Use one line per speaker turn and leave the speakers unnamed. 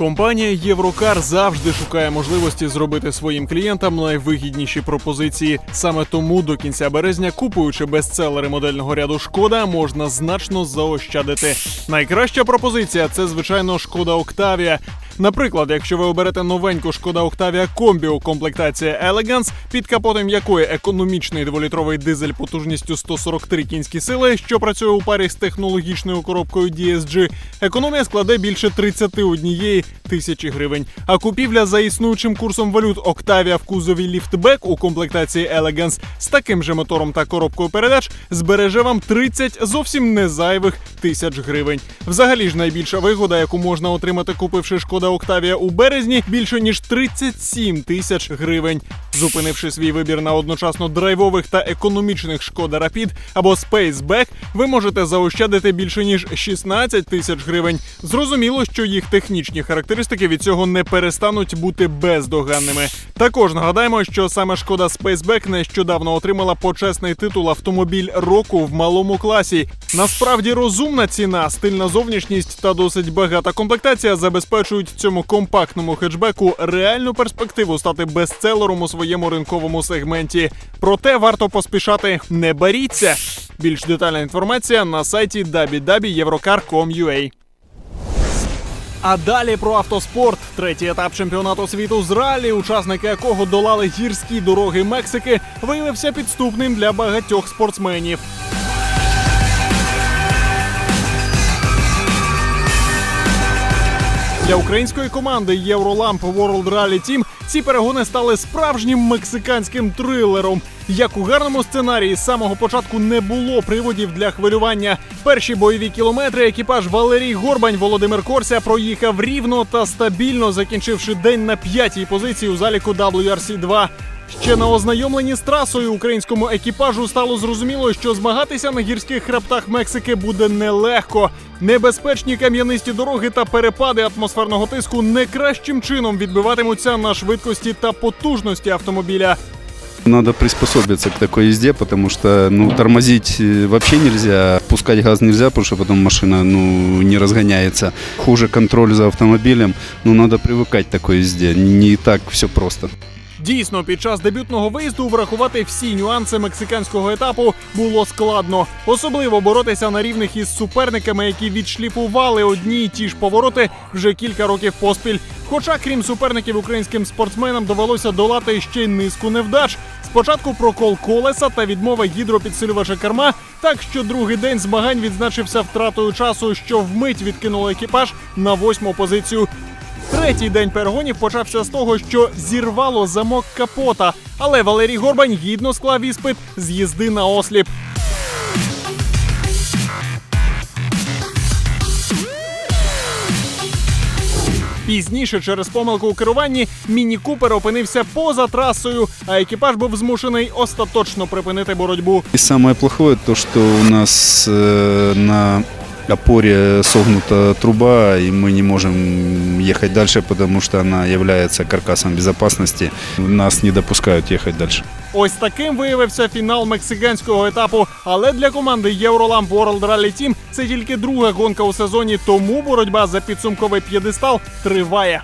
Компанія Єврокар завжди шукає можливості зробити своїм клієнтам найвигідніші пропозиції. Саме тому до кінця березня, купуючи бестселери модельного ряду Шкода, можна значно заощадити. Найкраща пропозиція це звичайно Шкода Октавія. Наприклад, якщо ви оберете новеньку шкода Октавія комбі у комплектації Elegance, під капотом якої економічний дволітровий дизель потужністю 143 кінські сили, що працює у парі з технологічною коробкою DSG, економія складе більше 31 тисячі гривень. А купівля за існуючим курсом валют Октавія в кузові ліфтбек у комплектації Elegance з таким же мотором та коробкою передач збереже вам 30 зовсім незайвих тисяч гривень. Взагалі ж найбільша вигода, яку можна отримати, купивши шкода Октавія у березні, більше ніж 37 тисяч гривень. Зупинивши свій вибір на одночасно драйвових та економічних шкода Rapid або Spaceback, ви можете заощадити більше ніж 16 тисяч гривень. Зрозуміло, що їх технічні характеристики від цього не перестануть бути бездоганними. Також нагадаємо, що саме шкода Spaceback нещодавно отримала почесний титул автомобіль року в малому класі. Насправді розумна ціна, стильна зовнішність та досить багата комплектація забезпечують цьому компактному хетчбеку реальну перспективу стати бестселером у своєму ринковому сегменті. Проте варто поспішати, не боріться. Більш детальна інформація на сайті www.eurocar.com.ua. А далі про автоспорт. Третій етап чемпіонату світу з ралі, учасники якого долали гірські дороги Мексики, виявився підступним для багатьох спортсменів. Для української команди Євроламп World Rally Team ці перегони стали справжнім мексиканським трилером. Як у гарному сценарії з самого початку не було приводів для хвилювання. Перші бойові кілометри екіпаж Валерій Горбань Володимир Корся проїхав рівно та стабільно, закінчивши день на п'ятій позиції у заліку WRC-2. Ще на ознайомленні з трасою українському екіпажу стало зрозуміло, що змагатися на гірських хребтах Мексики буде нелегко. Небезпечні кам'янисті дороги та перепади атмосферного тиску не кращим чином відбиватимуться на швидкості та потужності автомобіля.
Надо приспособиться к такой езде, потому что ну, тормозить э, вообще нельзя, пускать газ нельзя, потому что потом машина ну, не разгоняется. Хуже контроль за автомобилем, ну надо привыкать к такой езде, не так все просто.
Дійсно, під час дебютного виїзду врахувати всі нюанси мексиканського етапу було складно. Особливо боротися на рівних із суперниками, які відшліфували одні й ті ж повороти вже кілька років поспіль. Хоча, крім суперників, українським спортсменам довелося долати ще й низку невдач. Спочатку прокол колеса та відмова гідропідсилювача керма, так що другий день змагань відзначився втратою часу, що вмить відкинуло екіпаж на восьму позицію. Третій день перегонів почався з того, що зірвало замок капота, але Валерій Горбань гідно склав іспит з їзди на осліп. Пізніше, через помилку у керуванні, міні Купер опинився поза трасою, а екіпаж був змушений остаточно припинити боротьбу.
И самое плохое то, что у нас э, на опоре согнута труба, и мы не можем ехать дальше, потому что она является каркасом безопасности. Нас не допускают ехать дальше.
Ось таким виявився фінал мексиканського етапу. Але для команди Євроламп World Rally Team це тільки друга гонка у сезоні, тому боротьба за підсумковий п'єдестал триває.